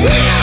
We